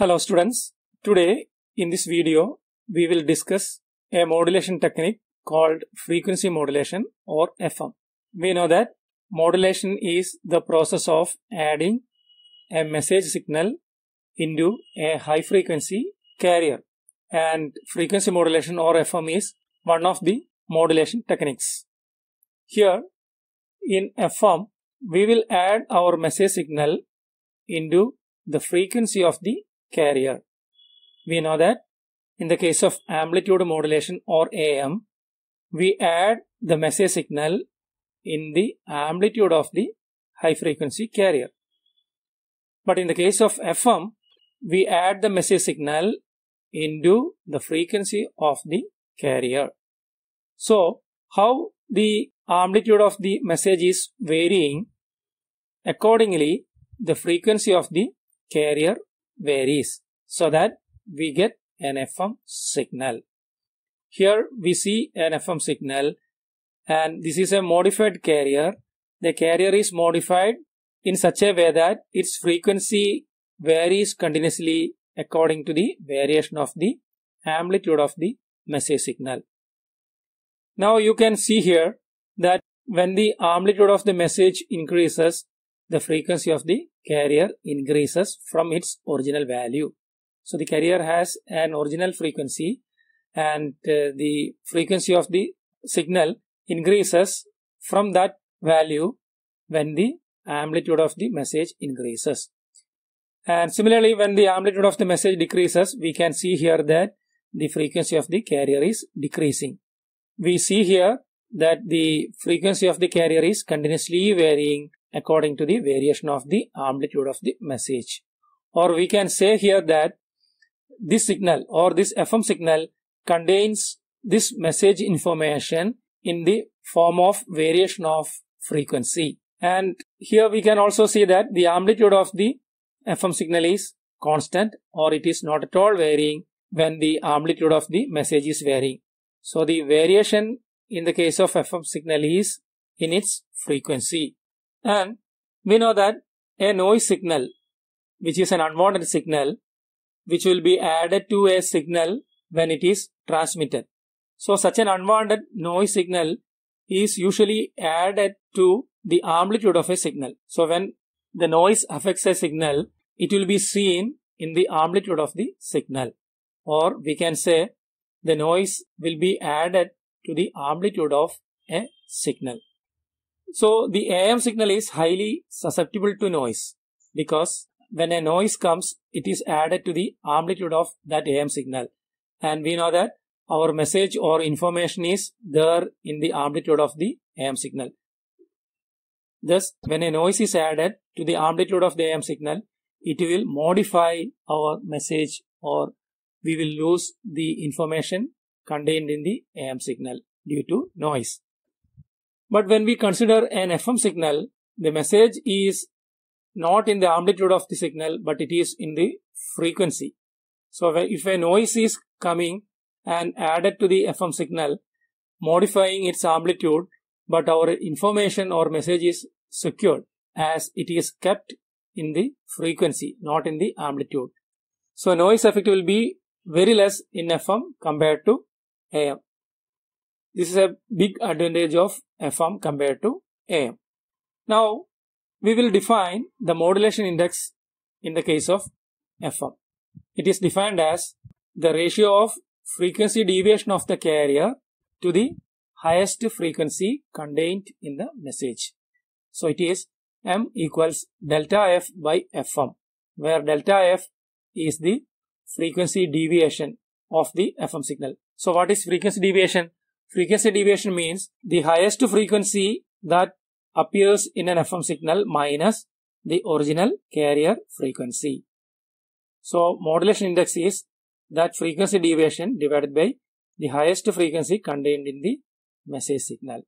Hello students. Today in this video we will discuss a modulation technique called frequency modulation or FM. We know that modulation is the process of adding a message signal into a high frequency carrier and frequency modulation or FM is one of the modulation techniques. Here in FM we will add our message signal into the frequency of the carrier. We know that in the case of amplitude modulation or AM, we add the message signal in the amplitude of the high frequency carrier. But in the case of FM, we add the message signal into the frequency of the carrier. So, how the amplitude of the message is varying, accordingly, the frequency of the carrier varies so that we get an FM signal. Here we see an FM signal and this is a modified carrier. The carrier is modified in such a way that its frequency varies continuously according to the variation of the amplitude of the message signal. Now you can see here that when the amplitude of the message increases, the frequency of the carrier increases from its original value. So the carrier has an original frequency and uh, the frequency of the signal increases from that value when the amplitude of the message increases. And similarly, when the amplitude of the message decreases, we can see here that the frequency of the carrier is decreasing. We see here that the frequency of the carrier is continuously varying according to the variation of the amplitude of the message. Or we can say here that this signal or this FM signal contains this message information in the form of variation of frequency. And here we can also see that the amplitude of the FM signal is constant or it is not at all varying when the amplitude of the message is varying. So the variation in the case of FM signal is in its frequency. And we know that a noise signal, which is an unwanted signal, which will be added to a signal when it is transmitted. So such an unwanted noise signal is usually added to the amplitude of a signal. So when the noise affects a signal, it will be seen in the amplitude of the signal. Or we can say the noise will be added to the amplitude of a signal. So the AM signal is highly susceptible to noise because when a noise comes, it is added to the amplitude of that AM signal. And we know that our message or information is there in the amplitude of the AM signal. Thus, when a noise is added to the amplitude of the AM signal, it will modify our message or we will lose the information contained in the AM signal due to noise. But when we consider an FM signal, the message is not in the amplitude of the signal, but it is in the frequency. So if a noise is coming and added to the FM signal, modifying its amplitude, but our information or message is secured as it is kept in the frequency, not in the amplitude. So noise effect will be very less in FM compared to AM. This is a big advantage of FM compared to AM. Now, we will define the modulation index in the case of FM. It is defined as the ratio of frequency deviation of the carrier to the highest frequency contained in the message. So it is M equals delta F by FM, where delta F is the frequency deviation of the FM signal. So what is frequency deviation? Frequency deviation means the highest frequency that appears in an FM signal minus the original carrier frequency. So modulation index is that frequency deviation divided by the highest frequency contained in the message signal.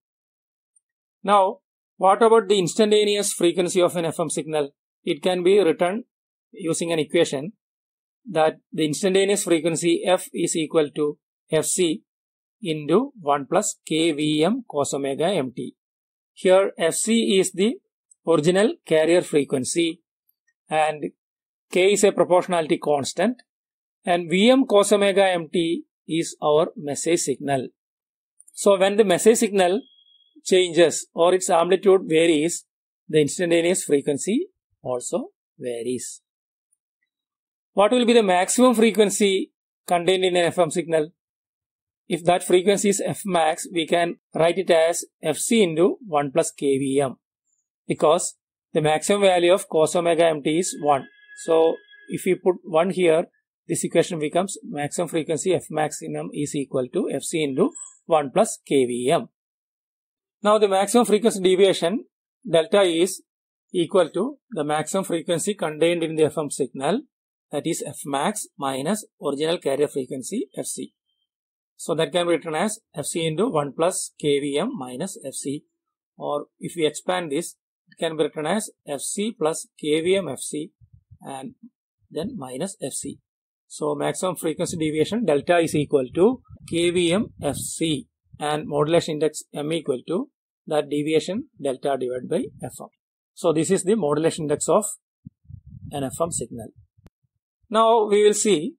Now, what about the instantaneous frequency of an FM signal? It can be written using an equation that the instantaneous frequency f is equal to fc into 1 plus kvm cos omega mt. Here fc is the original carrier frequency and k is a proportionality constant and Vm cos omega mt is our message signal. So when the message signal changes or its amplitude varies, the instantaneous frequency also varies. What will be the maximum frequency contained in an FM signal? If that frequency is f max, we can write it as Fc into 1 plus kVm because the maximum value of cos omega mt is 1. So if we put 1 here, this equation becomes maximum frequency F maximum is equal to Fc into 1 plus kVm. Now the maximum frequency deviation delta is equal to the maximum frequency contained in the FM signal that is Fmax minus original carrier frequency Fc. So that can be written as Fc into 1 plus kVm minus Fc or if we expand this it can be written as Fc plus kVm Fc and then minus Fc. So maximum frequency deviation delta is equal to kVm Fc and modulation index m equal to that deviation delta divided by Fm. So this is the modulation index of an FM signal. Now we will see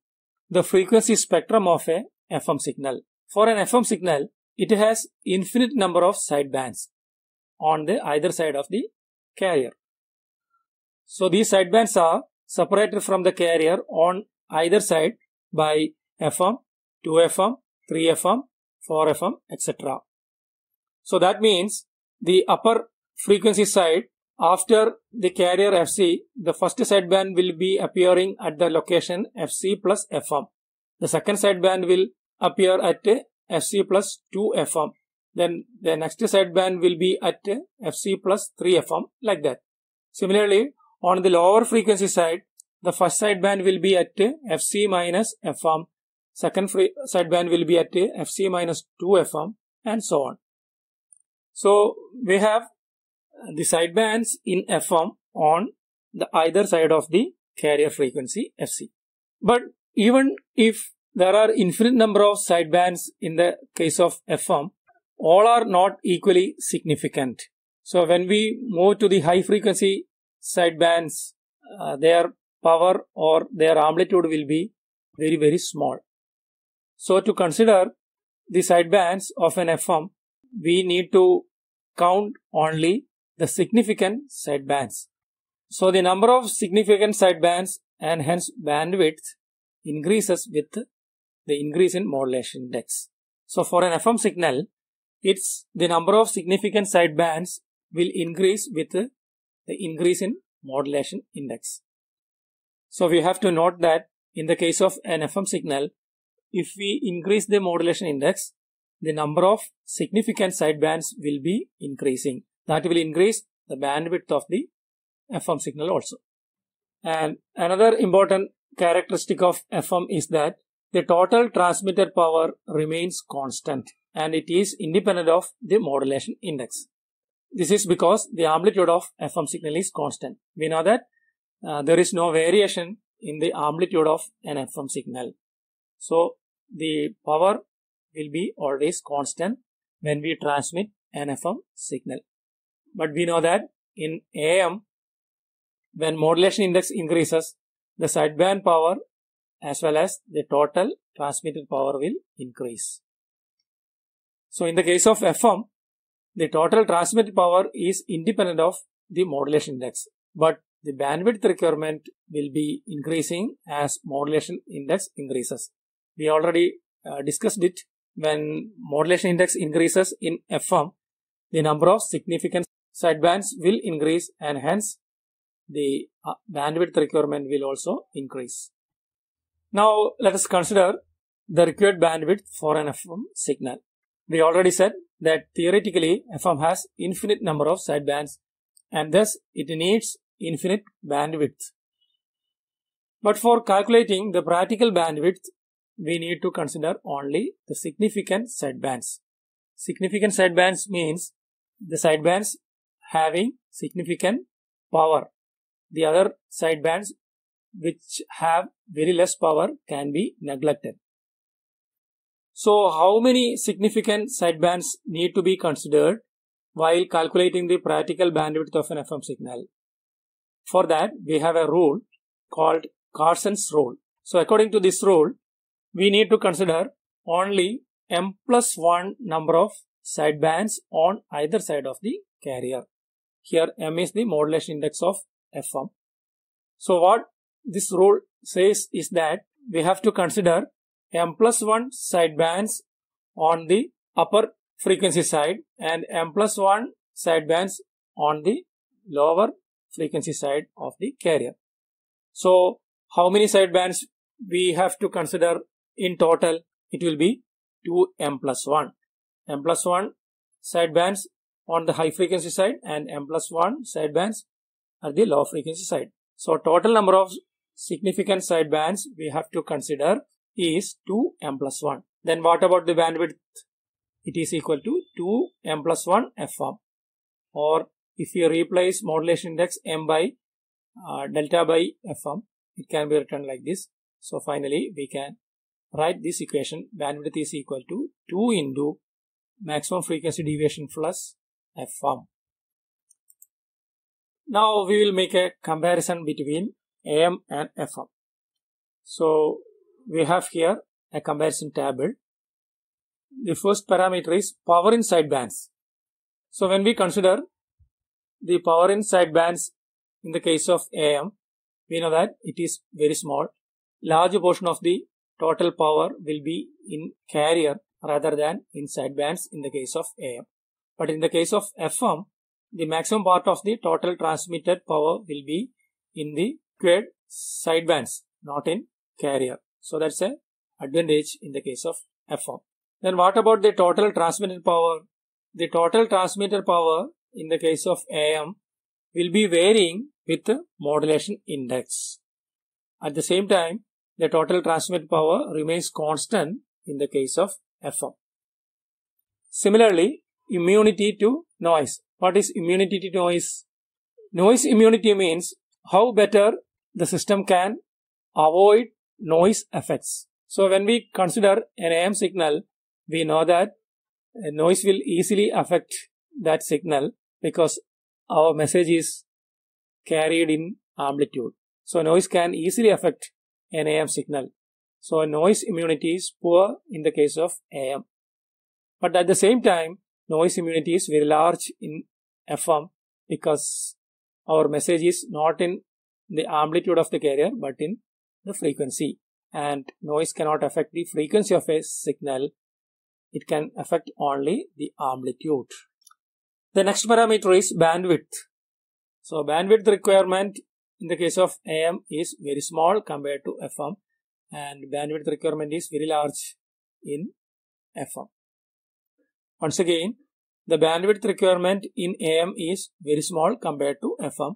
the frequency spectrum of a FM signal. For an FM signal, it has infinite number of sidebands on the either side of the carrier. So these sidebands are separated from the carrier on either side by FM, 2FM, 3FM, 4FM, etc. So that means the upper frequency side after the carrier FC, the first sideband will be appearing at the location FC plus FM. The second sideband will appear at FC plus 2FM. Then the next sideband will be at FC plus 3FM like that. Similarly, on the lower frequency side, the first sideband will be at FC minus FM. Second sideband will be at FC minus 2FM and so on. So we have the sidebands in FM on the either side of the carrier frequency FC. But even if there are infinite number of sidebands in the case of FM, all are not equally significant. So when we move to the high frequency sidebands, uh, their power or their amplitude will be very very small. So to consider the sidebands of an FM, we need to count only the significant sidebands. So the number of significant sidebands and hence bandwidth increases with the increase in modulation index. So for an FM signal, it's the number of significant sidebands will increase with the increase in modulation index. So we have to note that in the case of an FM signal, if we increase the modulation index, the number of significant sidebands will be increasing that will increase the bandwidth of the FM signal also. And another important characteristic of FM is that the total transmitted power remains constant and it is independent of the modulation index. This is because the amplitude of FM signal is constant. We know that uh, there is no variation in the amplitude of an FM signal. So the power will be always constant when we transmit an FM signal. But we know that in AM, when modulation index increases, the sideband power as well as the total transmitted power will increase. So in the case of FM, the total transmitted power is independent of the modulation index, but the bandwidth requirement will be increasing as modulation index increases. We already uh, discussed it when modulation index increases in FM, the number of significant sidebands will increase and hence the uh, bandwidth requirement will also increase. Now let us consider the required bandwidth for an FM signal. We already said that theoretically FM has infinite number of sidebands and thus it needs infinite bandwidth. But for calculating the practical bandwidth, we need to consider only the significant sidebands. Significant sidebands means the sidebands having significant power. The other sidebands which have very less power can be neglected. So how many significant sidebands need to be considered while calculating the practical bandwidth of an FM signal? For that, we have a rule called Carson's rule. So according to this rule, we need to consider only m plus 1 number of sidebands on either side of the carrier. Here m is the modulation index of fm. So what this rule says is that we have to consider m plus 1 sidebands on the upper frequency side and m plus 1 sidebands on the lower frequency side of the carrier. So how many sidebands we have to consider in total? It will be 2m plus 1. m plus 1 sidebands on the high frequency side and m plus 1 sidebands at the low frequency side. So total number of significant sidebands we have to consider is 2m plus 1. Then what about the bandwidth? It is equal to 2m plus 1 fm. Or if you replace modulation index m by uh, delta by fm, it can be written like this. So finally we can write this equation bandwidth is equal to 2 into maximum frequency deviation plus fm. Now we will make a comparison between AM and FM. So we have here a comparison table. The first parameter is power in sidebands. So when we consider the power in sidebands in the case of AM, we know that it is very small. Large portion of the total power will be in carrier rather than in sidebands in the case of AM. But in the case of FM, the maximum part of the total transmitted power will be in the quad sidebands, not in carrier. So that's a advantage in the case of FM. Then what about the total transmitted power? The total transmitted power in the case of AM will be varying with the modulation index. At the same time, the total transmitted power remains constant in the case of FM. Similarly, immunity to noise. What is immunity to noise? Noise immunity means how better the system can avoid noise effects. So when we consider an AM signal, we know that noise will easily affect that signal because our message is carried in amplitude. So noise can easily affect an AM signal. So noise immunity is poor in the case of AM. But at the same time, noise immunity is very large in FM because our message is not in the amplitude of the carrier but in the frequency. And noise cannot affect the frequency of a signal. It can affect only the amplitude. The next parameter is bandwidth. So bandwidth requirement in the case of am is very small compared to fm and bandwidth requirement is very large in fm once again the bandwidth requirement in am is very small compared to fm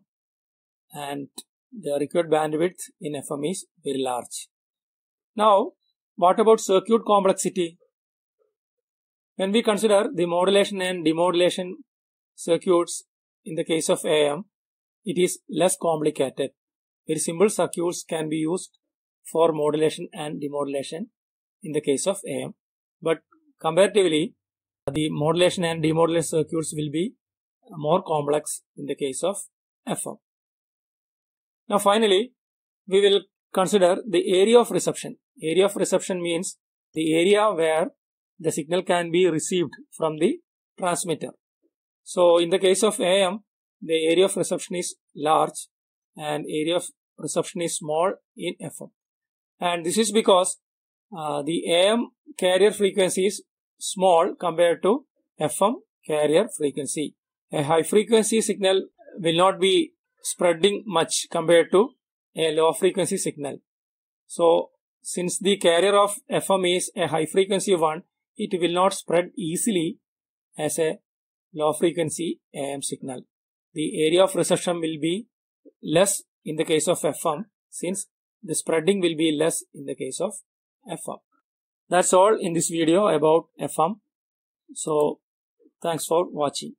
and the required bandwidth in FM is very large. Now, what about circuit complexity? When we consider the modulation and demodulation circuits in the case of AM, it is less complicated. Very simple circuits can be used for modulation and demodulation in the case of AM. But comparatively, the modulation and demodulation circuits will be more complex in the case of FM. Now finally, we will consider the area of reception. Area of reception means the area where the signal can be received from the transmitter. So in the case of AM, the area of reception is large and area of reception is small in FM. And this is because uh, the AM carrier frequency is small compared to FM carrier frequency. A high frequency signal will not be spreading much compared to a low frequency signal. So since the carrier of FM is a high frequency one, it will not spread easily as a low frequency AM signal. The area of reception will be less in the case of FM since the spreading will be less in the case of FM. That's all in this video about FM. So thanks for watching.